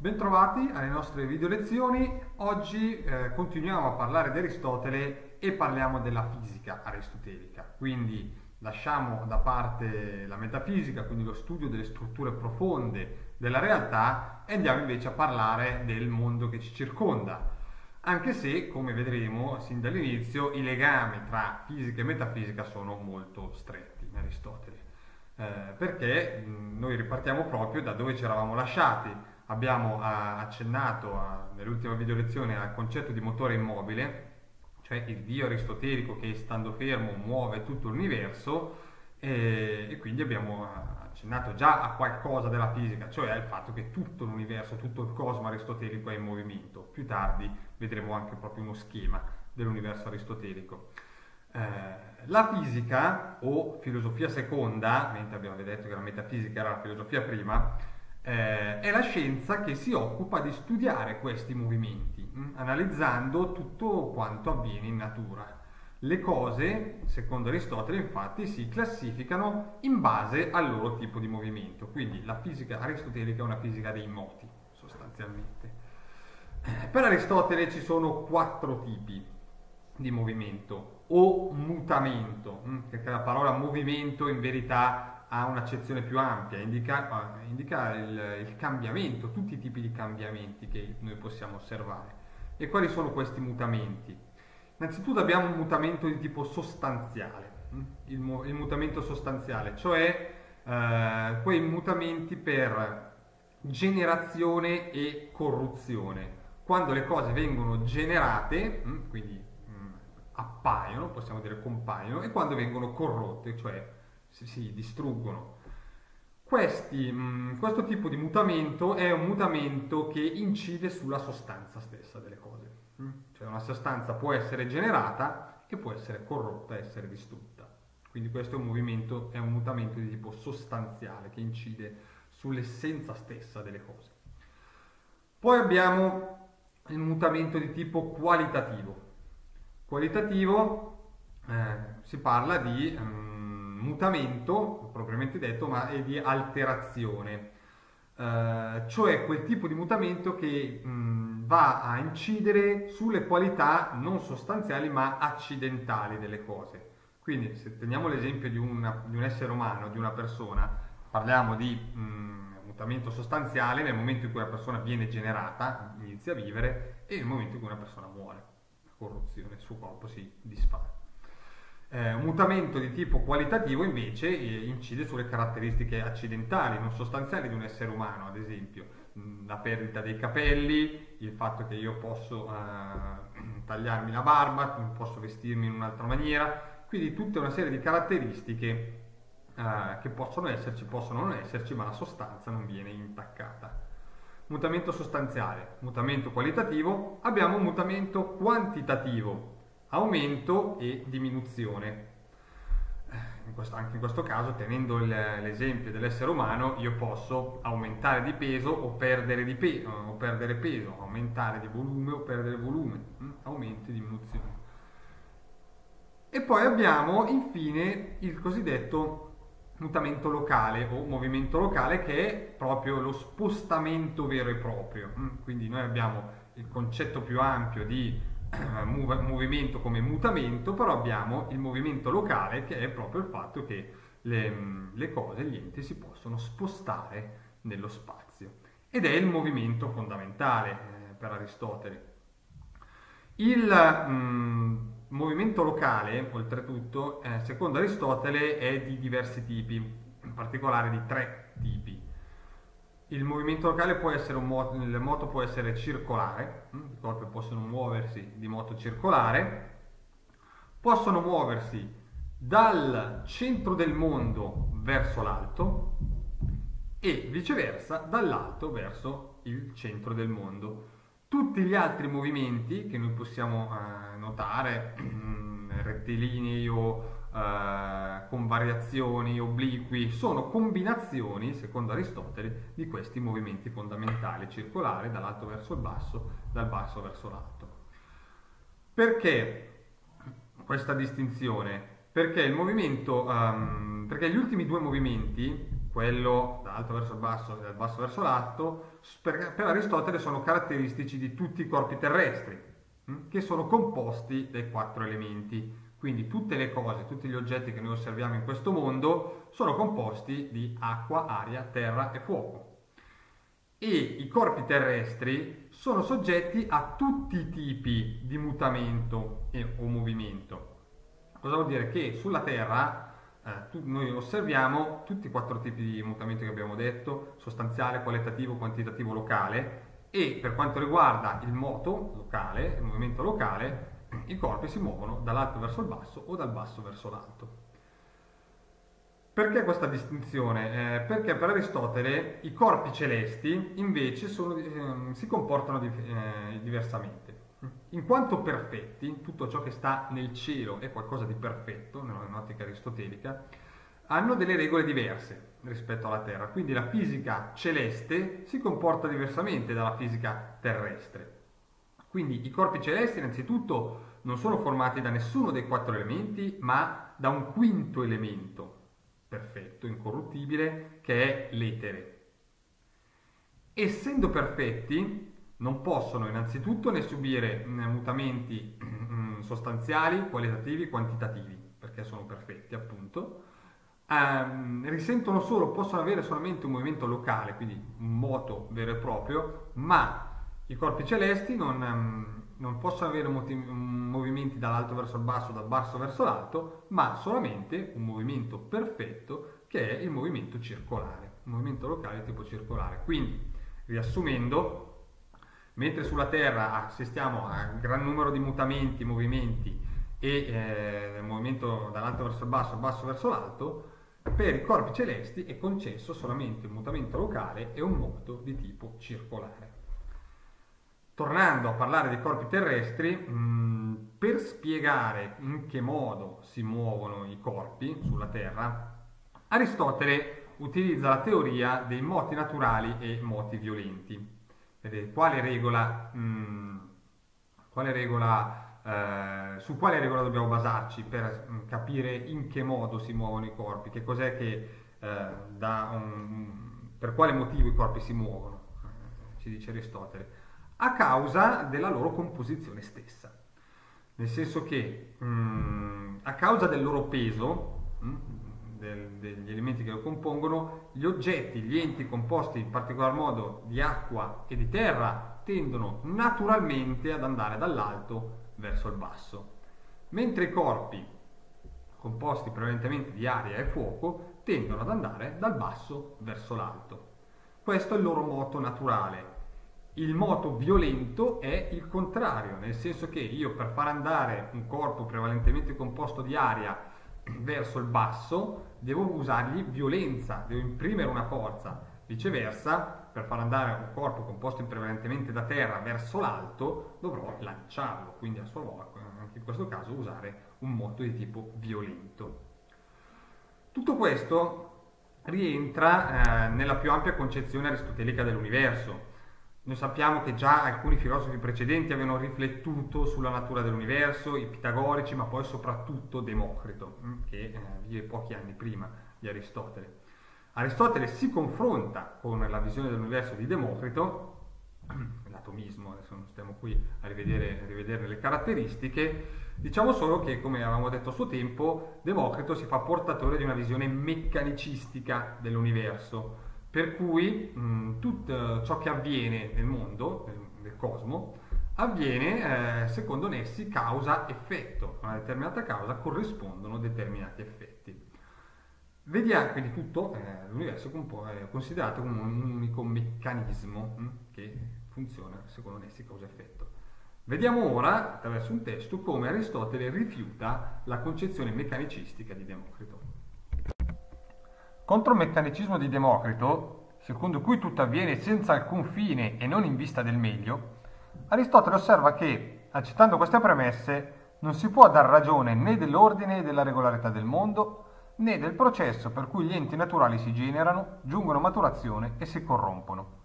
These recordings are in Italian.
Bentrovati alle nostre video lezioni. Oggi eh, continuiamo a parlare di Aristotele e parliamo della fisica aristotelica. Quindi lasciamo da parte la metafisica, quindi lo studio delle strutture profonde della realtà e andiamo invece a parlare del mondo che ci circonda. Anche se, come vedremo sin dall'inizio, i legami tra fisica e metafisica sono molto stretti in Aristotele. Eh, perché noi ripartiamo proprio da dove ci eravamo lasciati abbiamo accennato nell'ultima video lezione al concetto di motore immobile, cioè il Dio aristotelico che stando fermo muove tutto l'universo e, e quindi abbiamo accennato già a qualcosa della fisica, cioè al fatto che tutto l'universo, tutto il cosmo aristotelico è in movimento. Più tardi vedremo anche proprio uno schema dell'universo aristotelico. Eh, la fisica o filosofia seconda, mentre abbiamo detto che la metafisica era la filosofia prima, eh, è la scienza che si occupa di studiare questi movimenti, mh, mm, analizzando tutto quanto avviene in natura. Le cose, secondo Aristotele, infatti, si classificano in base al loro tipo di movimento. Quindi la fisica aristotelica è una fisica dei moti, sostanzialmente. Eh, per Aristotele ci sono quattro tipi di movimento o mutamento, mm, perché la parola movimento in verità ha un'accezione più ampia, indica, indica il, il, cambiamento, tutti i tipi di cambiamenti che noi possiamo osservare. E quali sono questi mutamenti? Innanzitutto abbiamo un mutamento di tipo sostanziale, hm? il, il mutamento sostanziale, cioè eh, quei mutamenti per generazione e corruzione. Quando le cose vengono generate, hm? quindi hm, appaiono, possiamo dire compaiono, e quando vengono corrotte, cioè si, si distruggono. Questi, mh, mm, questo tipo di mutamento è un mutamento che incide sulla sostanza stessa delle cose. Mh? Mm? Cioè una sostanza può essere generata e può essere corrotta, essere distrutta. Quindi questo è un movimento, è un mutamento di tipo sostanziale che incide sull'essenza stessa delle cose. Poi abbiamo il mutamento di tipo qualitativo. Qualitativo eh, si parla di um, mutamento, propriamente detto, ma è di alterazione. Uh, cioè quel tipo di mutamento che mh, va a incidere sulle qualità non sostanziali ma accidentali delle cose. Quindi se teniamo l'esempio di, una, di un essere umano, di una persona, parliamo di mh, mutamento sostanziale nel momento in cui la persona viene generata, inizia a vivere, e nel momento in cui una persona muore, la corruzione, il suo corpo si disfa. Eh, un mutamento di tipo qualitativo invece eh, incide sulle caratteristiche accidentali, non sostanziali di un essere umano, ad esempio. Mh, la perdita dei capelli, il fatto che io posso eh, tagliarmi la barba, posso vestirmi in un'altra maniera, quindi tutta una serie di caratteristiche eh, che possono esserci, possono non esserci, ma la sostanza non viene intaccata. Mutamento sostanziale, mutamento qualitativo, abbiamo un mutamento quantitativo, aumento e diminuzione. Eh, in questo, anche in questo caso, tenendo l'esempio dell'essere umano, io posso aumentare di peso o perdere, di pe- o perdere peso, aumentare di volume o perdere volume, hm? aumento e diminuzione. E poi abbiamo infine il cosiddetto mutamento locale o movimento locale che è proprio lo spostamento vero e proprio. Hm? Quindi noi abbiamo il concetto più ampio di eh, movimento come mutamento, però abbiamo il movimento locale che è proprio il fatto che le, le cose, gli enti si possono spostare nello spazio ed è il movimento fondamentale eh, per Aristotele. Il mh, movimento locale, oltretutto, eh, secondo Aristotele è di diversi tipi, in particolare di tre tipi. Il movimento locale può essere un moto, il moto può essere circolare, hm? i corpi possono muoversi di moto circolare, possono muoversi dal centro del mondo verso l'alto e viceversa dall'alto verso il centro del mondo. Tutti gli altri movimenti che noi possiamo eh, notare, rettilinei o eh, con variazioni, obliqui, sono combinazioni, secondo Aristotele, di questi movimenti fondamentali, circolari dall'alto verso il basso, dal basso verso l'alto. Perché questa distinzione? Perché um, perché gli ultimi due movimenti quello dall'alto verso il basso e dal basso verso l'alto, per, per Aristotele sono caratteristici di tutti i corpi terrestri, hm, che sono composti dai quattro elementi. Quindi tutte le cose, tutti gli oggetti che noi osserviamo in questo mondo sono composti di acqua, aria, terra e fuoco. E i corpi terrestri sono soggetti a tutti i tipi di mutamento e, o movimento. Cosa vuol dire? Che sulla Terra eh, tu, noi osserviamo tutti i quattro tipi di mutamento che abbiamo detto, sostanziale, qualitativo, quantitativo, locale, e per quanto riguarda il moto locale, il movimento locale, i corpi si muovono dall'alto verso il basso o dal basso verso l'alto. Perché questa distinzione? Eh, perché per Aristotele i corpi celesti invece sono, eh, si comportano di, eh, diversamente. In quanto perfetti, tutto ciò che sta nel cielo è qualcosa di perfetto, nell'ottica aristotelica, hanno delle regole diverse rispetto alla Terra. Quindi la fisica celeste si comporta diversamente dalla fisica terrestre. Quindi i corpi celesti innanzitutto non sono formati da nessuno dei quattro elementi, ma da un quinto elemento perfetto, incorruttibile, che è l'etere. Essendo perfetti, non possono innanzitutto ne subire mutamenti mm, sostanziali, qualitativi, quantitativi, perché sono perfetti appunto. Um, risentono solo, possono avere solamente un movimento locale, quindi un moto vero e proprio, ma i corpi celesti non, um, non possono avere movimenti dall'alto verso il basso, dal basso verso l'alto, ma solamente un movimento perfetto che è il movimento circolare, un movimento locale tipo circolare. Quindi, riassumendo, mentre sulla Terra assistiamo a un gran numero di mutamenti, movimenti e eh, movimento dall'alto verso il basso, basso verso l'alto, per i corpi celesti è concesso solamente un mutamento locale e un moto di tipo circolare. Tornando a parlare dei corpi terrestri, mh, mm, per spiegare in che modo si muovono i corpi sulla Terra, Aristotele utilizza la teoria dei moti naturali e moti violenti. Vedete, quale regola, mh, mm, quale regola eh, su quale regola dobbiamo basarci per mh, mm, capire in che modo si muovono i corpi, che cos'è che eh, un, per quale motivo i corpi si muovono, ci dice Aristotele a causa della loro composizione stessa. Nel senso che mh, mm, a causa del loro peso, mh, mm, del, degli elementi che lo compongono, gli oggetti, gli enti composti in particolar modo di acqua e di terra tendono naturalmente ad andare dall'alto verso il basso, mentre i corpi composti prevalentemente di aria e fuoco tendono ad andare dal basso verso l'alto. Questo è il loro moto naturale, il moto violento è il contrario, nel senso che io per far andare un corpo prevalentemente composto di aria verso il basso devo usargli violenza, devo imprimere una forza. Viceversa, per far andare un corpo composto prevalentemente da terra verso l'alto dovrò lanciarlo, quindi a sua volta, anche in questo caso, usare un moto di tipo violento. Tutto questo rientra eh, nella più ampia concezione aristotelica dell'universo, noi sappiamo che già alcuni filosofi precedenti avevano riflettuto sulla natura dell'universo, i pitagorici, ma poi soprattutto Democrito, mm, che eh, vive pochi anni prima di Aristotele. Aristotele si confronta con la visione dell'universo di Democrito, l'atomismo, adesso non stiamo qui a rivedere, a rivedere le caratteristiche, diciamo solo che, come avevamo detto a suo tempo, Democrito si fa portatore di una visione meccanicistica dell'universo, per cui mh, tutto ciò che avviene nel mondo, nel, nel cosmo, avviene eh, secondo nessi causa-effetto. A una determinata causa corrispondono determinati effetti. Vediamo quindi tutto eh, l'universo è considerato come un unico meccanismo mh, che funziona secondo nessi causa-effetto. Vediamo ora, attraverso un testo, come Aristotele rifiuta la concezione meccanicistica di Democrito. Contro il meccanicismo di Democrito, secondo cui tutto avviene senza alcun fine e non in vista del meglio, Aristotele osserva che, accettando queste premesse, non si può dar ragione né dell'ordine e della regolarità del mondo, né del processo per cui gli enti naturali si generano, giungono a maturazione e si corrompono.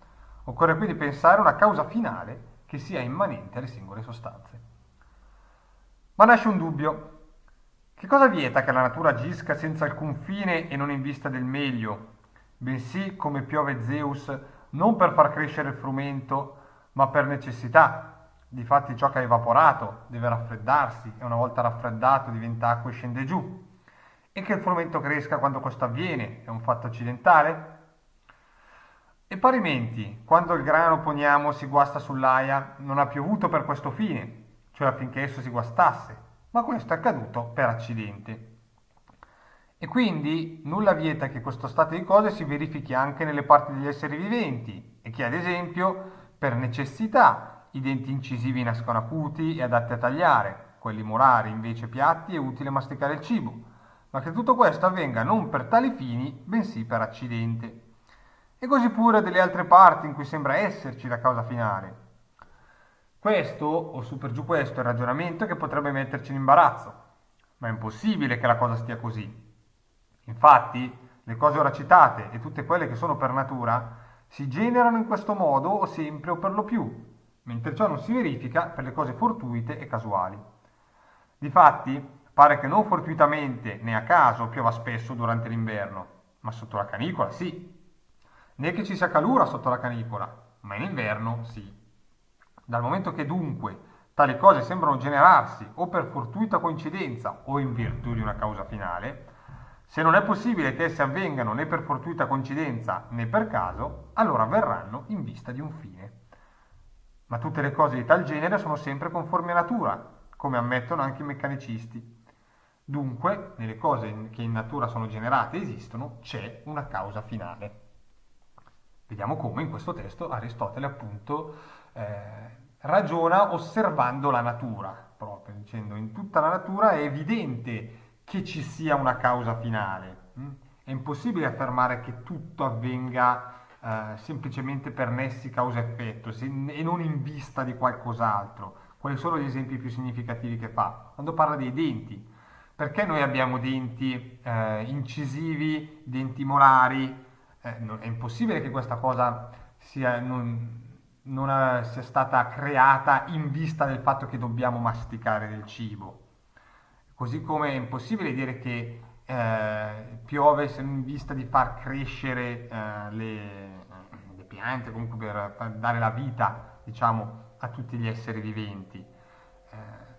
Occorre quindi pensare a una causa finale che sia immanente alle singole sostanze. Ma nasce un dubbio. Che cosa vieta che la natura agisca senza alcun fine e non in vista del meglio? bensì come piove Zeus non per far crescere il frumento, ma per necessità. Difatti ciò che è evaporato deve raffreddarsi e una volta raffreddato diventa acqua e scende giù. E che il frumento cresca quando questo avviene è un fatto accidentale? E parimenti, quando il grano poniamo si guasta sull'aia, non ha piovuto per questo fine, cioè affinché esso si guastasse, ma questo è accaduto per accidente. E quindi nulla vieta che questo stato di cose si verifichi anche nelle parti degli esseri viventi e che ad esempio per necessità i denti incisivi nascono acuti e adatti a tagliare, quelli molari invece piatti e utili a masticare il cibo, ma che tutto questo avvenga non per tali fini, bensì per accidente e così pure delle altre parti in cui sembra esserci la causa finale. Questo, o su per giù questo, è il ragionamento che potrebbe metterci in imbarazzo, ma è impossibile che la cosa stia così. Infatti, le cose ora citate e tutte quelle che sono per natura si generano in questo modo o sempre o per lo più, mentre ciò non si verifica per le cose fortuite e casuali. Difatti, pare che non fortuitamente né a caso piova spesso durante l'inverno, ma sotto la canicola sì, né che ci sia calura sotto la canicola, ma in inverno sì. Dal momento che dunque tali cose sembrano generarsi o per fortuita coincidenza o in virtù di una causa finale, se non è possibile che esse avvengano né per fortuita coincidenza né per caso, allora avverranno in vista di un fine. Ma tutte le cose di tal genere sono sempre conformi a natura, come ammettono anche i meccanicisti. Dunque, nelle cose che in natura sono generate esistono, c'è una causa finale. Vediamo come in questo testo Aristotele appunto eh, ragiona osservando la natura, proprio dicendo in tutta la natura è evidente che ci sia una causa finale. Mm? È impossibile affermare che tutto avvenga eh, semplicemente per nessi causa-effetto e non in vista di qualcos'altro. Quali sono gli esempi più significativi che fa? Quando parla dei denti, perché noi abbiamo denti eh, incisivi, denti molari, eh, non, è impossibile che questa cosa sia, non, non ha, sia stata creata in vista del fatto che dobbiamo masticare del cibo. Così come è impossibile dire che eh, piove in vista di far crescere eh, le, le, piante, comunque per, per, dare la vita, diciamo, a tutti gli esseri viventi. Eh,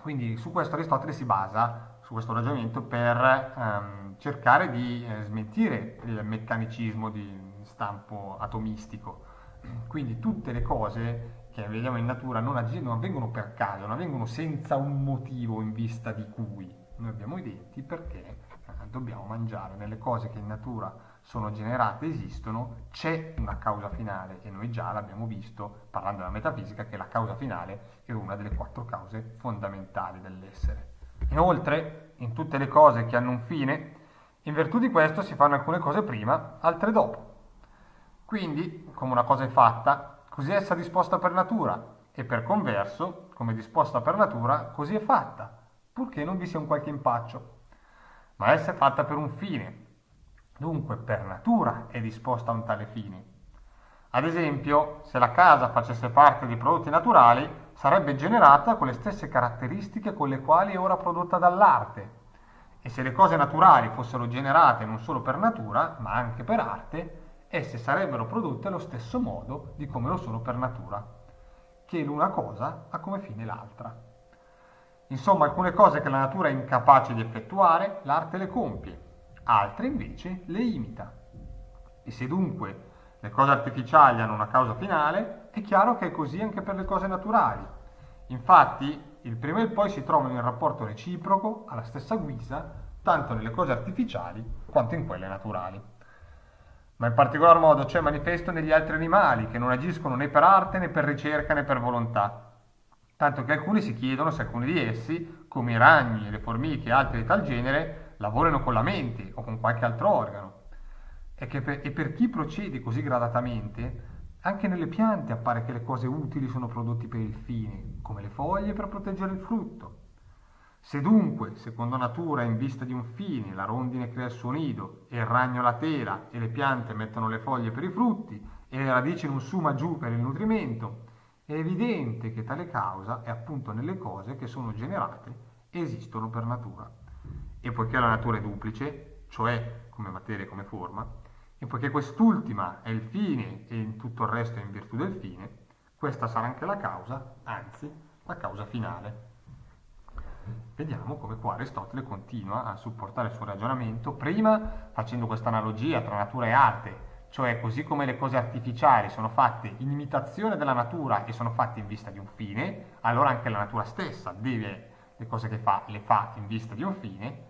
quindi su questo Aristotele si basa su questo ragionamento per ehm, cercare di eh, smentire il meccanicismo di stampo atomistico. Quindi tutte le cose che vediamo in natura non, ag- non avvengono per caso, non avvengono senza un motivo in vista di cui noi abbiamo i denti perché eh, dobbiamo mangiare. Nelle cose che in natura sono generate, esistono, c'è una causa finale e noi già l'abbiamo visto parlando della metafisica che la causa finale è una delle quattro cause fondamentali dell'essere. Inoltre, in tutte le cose che hanno un fine, in virtù di questo si fanno alcune cose prima, altre dopo. Quindi, come una cosa è fatta, così essa è disposta per natura, e per converso, come disposta per natura, così è fatta, purché non vi sia un qualche impaccio. Ma essa è fatta per un fine, dunque per natura è disposta a un tale fine. Ad esempio, se la casa facesse parte di prodotti naturali, sarebbe generata con le stesse caratteristiche con le quali è ora prodotta dall'arte. E se le cose naturali fossero generate non solo per natura, ma anche per arte, esse sarebbero prodotte allo stesso modo di come lo sono per natura, che l'una cosa ha come fine l'altra. Insomma, alcune cose che la natura è incapace di effettuare, l'arte le compie, altre invece le imita. E se dunque le cose artificiali hanno una causa finale, è chiaro che è così anche per le cose naturali. Infatti, il prima e il poi si trovano in rapporto reciproco, alla stessa guisa, tanto nelle cose artificiali quanto in quelle naturali. Ma in particolar modo c'è manifesto negli altri animali, che non agiscono né per arte né per ricerca né per volontà. Tanto che alcuni si chiedono se alcuni di essi, come i ragni, le formiche e altri di tal genere, lavorano con la mente o con qualche altro organo che per, e per chi procede così gradatamente, anche nelle piante appare che le cose utili sono prodotte per il fine, come le foglie per proteggere il frutto. Se dunque, secondo natura, in vista di un fine, la rondine crea il suo nido, e il ragno la tela, e le piante mettono le foglie per i frutti, e le radici non suma giù per il nutrimento, è evidente che tale causa è appunto nelle cose che sono generate e esistono per natura. E poiché la natura è duplice, cioè come materia e come forma, E poiché quest'ultima è il fine e tutto il resto è in virtù del fine, questa sarà anche la causa, anzi la causa finale. Vediamo come qua Aristotele continua a supportare il suo ragionamento, prima facendo questa analogia tra natura e arte, cioè così come le cose artificiali sono fatte in imitazione della natura e sono fatte in vista di un fine, allora anche la natura stessa deve le cose che fa, le fa in vista di un fine,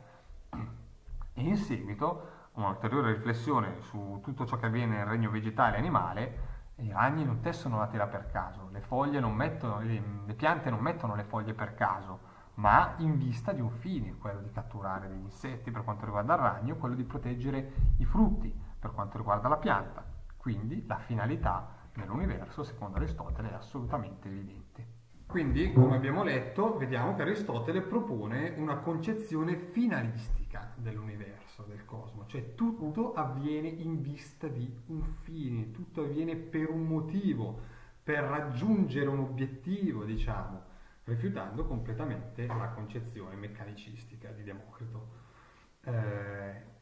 e in seguito un'ulteriore riflessione su tutto ciò che avviene nel regno vegetale e animale, i ragni non tessono la tela per caso, le, non mettono, le, le piante non mettono le foglie per caso, ma in vista di un fine, quello di catturare degli insetti per quanto riguarda il ragno, quello di proteggere i frutti per quanto riguarda la pianta. Quindi la finalità nell'universo, secondo Aristotele, è assolutamente evidente. Quindi, come abbiamo letto, vediamo che Aristotele propone una concezione finalistica dell'universo, del cosmo, cioè tutto avviene in vista di un fine, tutto avviene per un motivo, per raggiungere un obiettivo, diciamo, rifiutando completamente la concezione meccanicistica di Democrito, eh,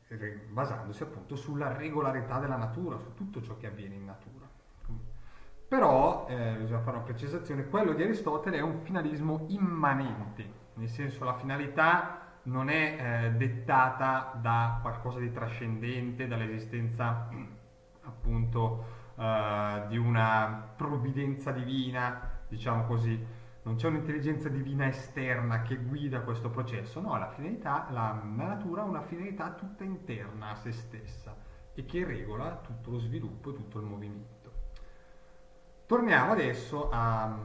basandosi appunto sulla regolarità della natura, su tutto ciò che avviene in natura. Però, eh, bisogna fare una precisazione, quello di Aristotele è un finalismo immanente, nel senso la finalità non è eh, dettata da qualcosa di trascendente, dall'esistenza appunto eh, di una provvidenza divina, diciamo così, non c'è un'intelligenza divina esterna che guida questo processo, no, la, finalità, la, la natura ha una finalità tutta interna a se stessa e che regola tutto lo sviluppo e tutto il movimento. Torniamo adesso, a,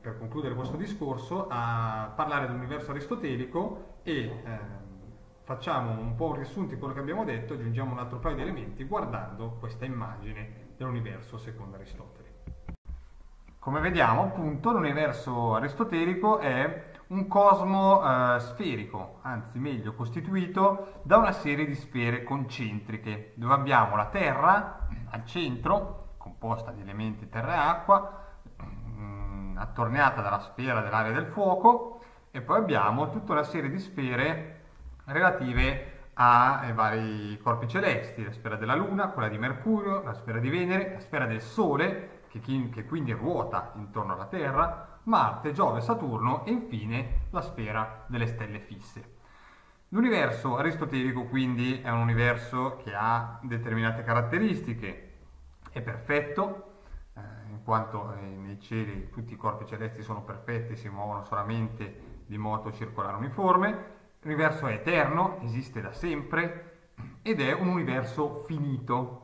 per concludere questo discorso, a parlare dell'universo aristotelico e eh, facciamo un po' un riassunto di quello che abbiamo detto, aggiungiamo un altro paio di elementi guardando questa immagine dell'universo secondo Aristotele. Come vediamo, appunto, l'universo aristotelico è un cosmo eh, sferico, anzi meglio costituito da una serie di sfere concentriche, dove abbiamo la Terra al centro, composta di elementi terra e acqua, mh, mm, attorniata dalla sfera dell'aria del fuoco e poi abbiamo tutta una serie di sfere relative ai vari corpi celesti, la sfera della Luna, quella di Mercurio, la sfera di Venere, la sfera del Sole, che, che quindi ruota intorno alla Terra, Marte, Giove, Saturno e infine la sfera delle stelle fisse. L'universo aristotelico quindi è un universo che ha determinate caratteristiche, è perfetto, eh, in quanto eh, nei cieli tutti i corpi celesti sono perfetti, si muovono solamente di moto circolare uniforme, l'universo è eterno, esiste da sempre ed è un universo finito?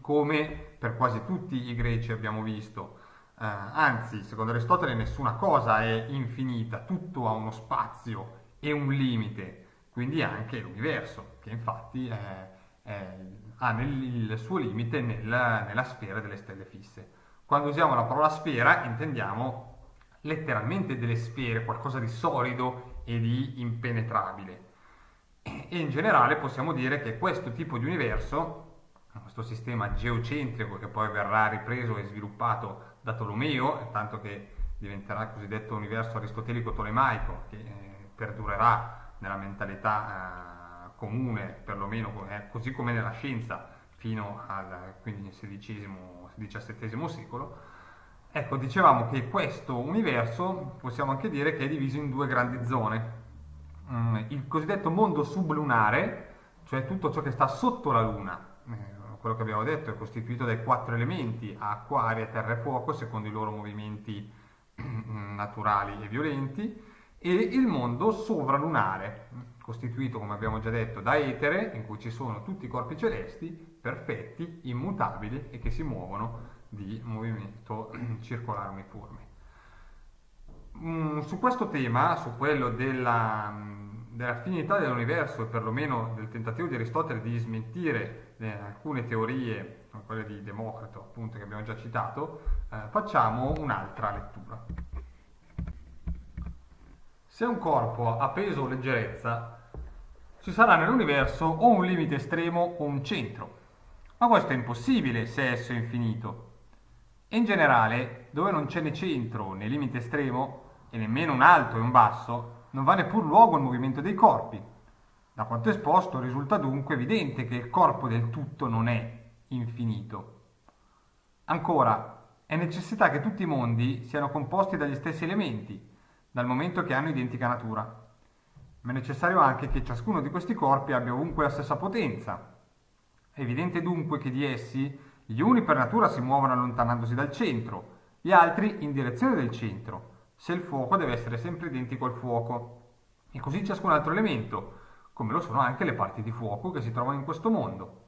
Come per quasi tutti i greci abbiamo visto. Eh, anzi, secondo Aristotele nessuna cosa è infinita, tutto ha uno spazio e un limite, quindi anche l'universo, che infatti è, è ha nel, il suo limite nella, nella sfera delle stelle fisse. Quando usiamo la parola sfera intendiamo letteralmente delle sfere, qualcosa di solido e di impenetrabile. E in generale possiamo dire che questo tipo di universo, questo sistema geocentrico che poi verrà ripreso e sviluppato da Tolomeo, tanto che diventerà il cosiddetto universo aristotelico tolemaico, che eh, perdurerà nella mentalità eh, comune, perlomeno eh, così come nella scienza, fino al XVI-XVII secolo. Ecco, dicevamo che questo universo possiamo anche dire che è diviso in due grandi zone. Mm, il cosiddetto mondo sublunare, cioè tutto ciò che sta sotto la Luna, quello che abbiamo detto è costituito dai quattro elementi, acqua, aria, terra e fuoco, secondo i loro movimenti naturali e violenti, e il mondo sovralunare, costituito, come abbiamo già detto, da etere, in cui ci sono tutti i corpi celesti, perfetti, immutabili e che si muovono di movimento circolare uniforme. Mm, su questo tema, su quello della, della finità dell'universo e perlomeno del tentativo di Aristotele di smentire eh, alcune teorie, quelle di Democrito appunto che abbiamo già citato, eh, facciamo un'altra lettura. Se un corpo ha peso o leggerezza, ci sarà nell'universo o un limite estremo o un centro. Ma questo è impossibile se esso è infinito. E in generale, dove non c'è né centro né limite estremo, e nemmeno un alto e un basso, non va neppur luogo il movimento dei corpi. Da quanto esposto risulta dunque evidente che il corpo del tutto non è infinito. Ancora, è necessità che tutti i mondi siano composti dagli stessi elementi, dal momento che hanno identica natura. Ma è necessario anche che ciascuno di questi corpi abbia ovunque la stessa potenza. È evidente dunque che di essi gli uni per natura si muovono allontanandosi dal centro, gli altri in direzione del centro, se il fuoco deve essere sempre identico al fuoco. E così ciascun altro elemento, come lo sono anche le parti di fuoco che si trovano in questo mondo.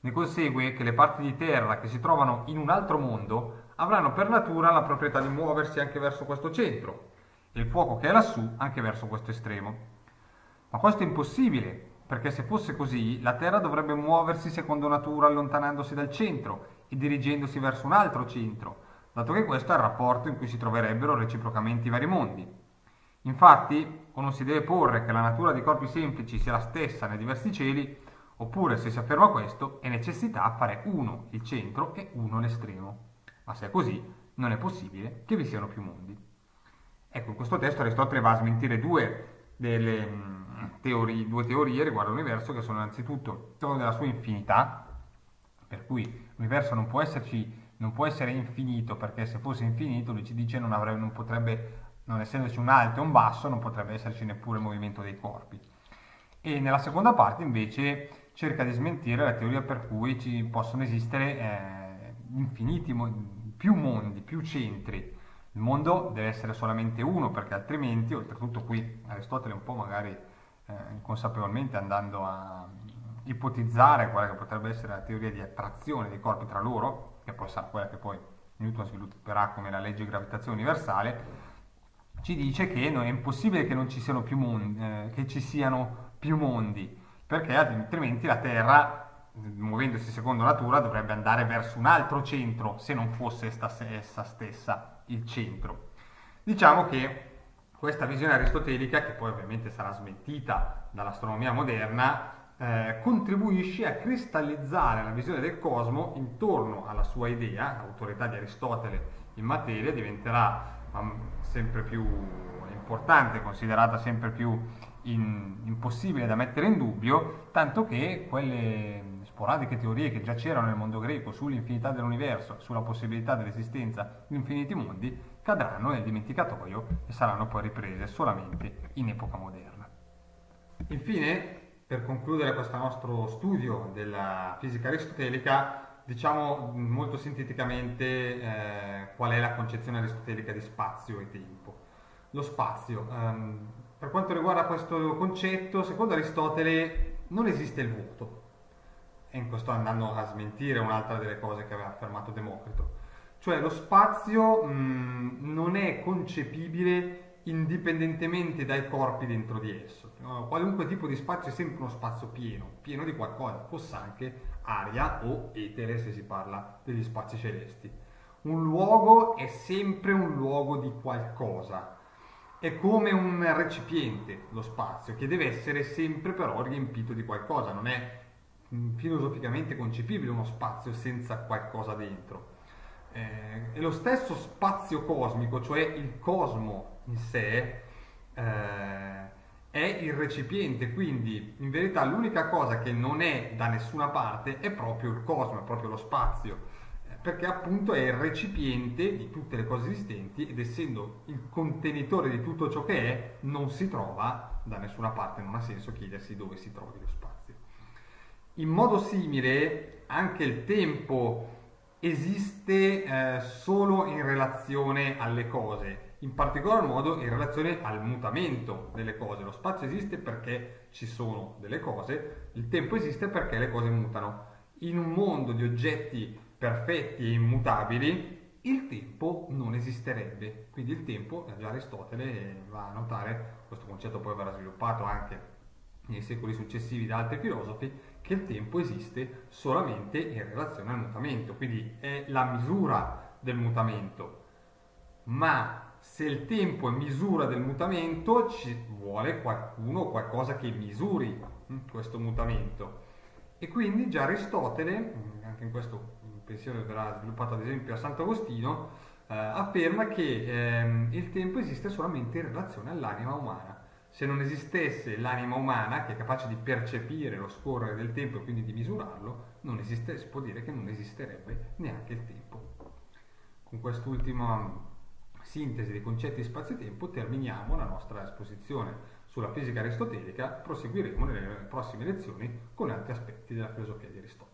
Ne consegue che le parti di terra che si trovano in un altro mondo avranno per natura la proprietà di muoversi anche verso questo centro e il fuoco che è lassù anche verso questo estremo. Ma questo è impossibile, perché se fosse così la Terra dovrebbe muoversi secondo natura allontanandosi dal centro e dirigendosi verso un altro centro, dato che questo è il rapporto in cui si troverebbero reciprocamente i vari mondi. Infatti, o non si deve porre che la natura dei corpi semplici sia la stessa nei diversi cieli, oppure se si afferma questo, è necessità fare uno il centro e uno l'estremo. Ma se è così, non è possibile che vi siano più mondi. Ecco, in questo testo Aristotele va a smentire due, delle, mm, teorie, due teorie riguardo all'universo, che sono innanzitutto quella della sua infinità, per cui l'universo non può, esserci, non può essere infinito, perché se fosse infinito, lui ci dice, non, avrebbe, non potrebbe non essendoci un alto e un basso, non potrebbe esserci neppure il movimento dei corpi. E nella seconda parte invece cerca di smentire la teoria per cui ci possono esistere eh, infiniti, più mondi, più centri. Il mondo deve essere solamente uno, perché altrimenti, oltretutto qui Aristotele un po' magari eh, inconsapevolmente andando a ipotizzare quella che potrebbe essere la teoria di attrazione dei corpi tra loro, che poi sarà quella che poi Newton svilupperà come la legge di gravitazione universale, ci dice che è impossibile che non ci siano più mondi, eh, che ci siano più mondi, perché altrimenti la Terra, muovendosi secondo natura, dovrebbe andare verso un altro centro se non fosse essa stessa il centro. Diciamo che questa visione aristotelica, che poi ovviamente sarà smentita dall'astronomia moderna, eh, contribuisce a cristallizzare la visione del cosmo intorno alla sua idea, l'autorità di Aristotele in materia diventerà sempre più importante, considerata sempre più in, impossibile da mettere in dubbio, tanto che quelle sporadiche teorie che già c'erano nel mondo greco sull'infinità dell'universo, sulla possibilità dell'esistenza di infiniti mondi, cadranno nel dimenticatoio e saranno poi riprese solamente in epoca moderna. Infine, per concludere questo nostro studio della fisica aristotelica, diciamo molto sinteticamente eh, qual è la concezione aristotelica di spazio e tempo. Lo spazio, um, per quanto riguarda questo concetto, secondo Aristotele non esiste il vuoto. E in questo andando a smentire un'altra delle cose che aveva affermato Democrito. Cioè lo spazio mh, non è concepibile indipendentemente dai corpi dentro di esso. Qualunque tipo di spazio è sempre uno spazio pieno, pieno di qualcosa, fosse anche aria o etere se si parla degli spazi celesti. Un luogo è sempre un luogo di qualcosa, è come un recipiente lo spazio che deve essere sempre però riempito di qualcosa, non è mm, filosoficamente concepibile uno spazio senza qualcosa dentro. Eh, e lo stesso spazio cosmico, cioè il cosmo in sé, eh, è il recipiente, quindi in verità l'unica cosa che non è da nessuna parte è proprio il cosmo, è proprio lo spazio, eh, perché appunto è il recipiente di tutte le cose esistenti ed essendo il contenitore di tutto ciò che è, non si trova da nessuna parte, non ha senso chiedersi dove si trovi lo spazio. In modo simile anche il tempo esiste eh, solo in relazione alle cose in particolar modo in relazione al mutamento delle cose. Lo spazio esiste perché ci sono delle cose, il tempo esiste perché le cose mutano. In un mondo di oggetti perfetti e immutabili, il tempo non esisterebbe. Quindi il tempo, già Aristotele va a notare, questo concetto poi verrà sviluppato anche nei secoli successivi da altri filosofi, che il tempo esiste solamente in relazione al mutamento, quindi è la misura del mutamento. Ma se il tempo è misura del mutamento, ci vuole qualcuno, qualcosa che misuri questo mutamento. E quindi già Aristotele, anche in questo pensiero verrà sviluppato ad esempio a Sant'Agostino, eh, afferma che eh, il tempo esiste solamente in relazione all'anima umana. Se non esistesse l'anima umana che è capace di percepire lo scorrere del tempo e quindi di misurarlo, non esiste, si può dire che non esisterebbe neanche il tempo. Con quest'ultima sintesi dei concetti spazio-tempo terminiamo la nostra esposizione sulla fisica aristotelica, proseguiremo nelle prossime lezioni con altri aspetti della filosofia di Aristotele.